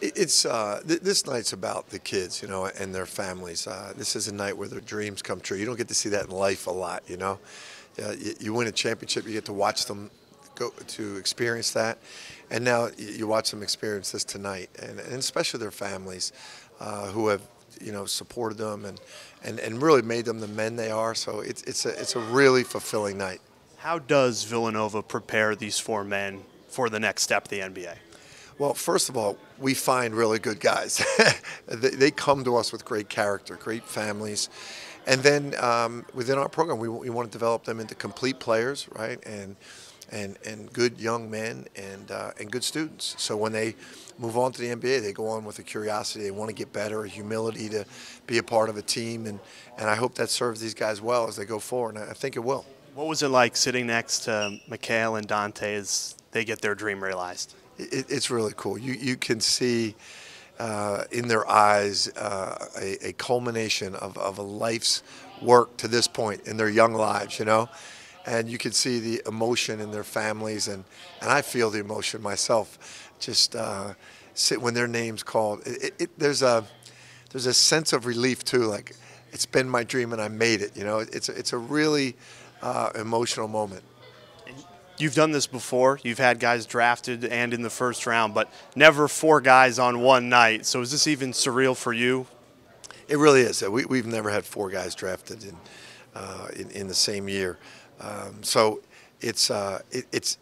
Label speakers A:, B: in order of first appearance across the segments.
A: It's uh, th- this night's about the kids, you know, and their families. Uh, this is a night where their dreams come true. You don't get to see that in life a lot, you know. Uh, you, you win a championship, you get to watch them go to experience that, and now you watch them experience this tonight, and, and especially their families, uh, who have you know supported them and, and, and really made them the men they are. So it's it's a it's a really fulfilling night.
B: How does Villanova prepare these four men for the next step the NBA?
A: Well, first of all, we find really good guys. they, come to us with great character, great families. And then um, within our program, we, we want to develop them into complete players, right? And and, and good young men and, uh, and good students. So when they move on to the NBA, they go on with a curiosity. They want to get better, a humility to be a part of a team. And, and I hope that serves these guys well as they go forward. And I think it will.
B: What was it like sitting next to Mikal and Donte as they get their dream realized?
A: It, it's really cool. You you can see uh, in their eyes uh, a, a, culmination of, of a life's work to this point in their young lives, you know, and you can see the emotion in their families, and, and I feel the emotion myself. Just uh, sit when their names called. It, it, there's a there's a sense of relief too, like it's been my dream and I made it. You know, it's a, it's a really uh, emotional moment.
B: You've done this before. You've had guys drafted and in the first round, but never four guys on one night. So is this even surreal for you?
A: It really is. We, we've never had four guys drafted in uh, in, in, the same year. Um, so it's uh, it, it's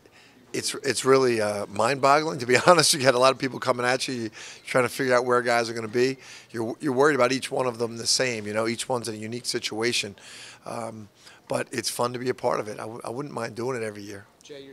A: it's it's really uh, mind-boggling to be honest. You got a lot of people coming at you, you're trying to figure out where guys are going to be. You're you're worried about each one of them the same. You know, each one's in a unique situation, um, but it's fun to be a part of it. I w- I wouldn't mind doing it every year.
C: Jay,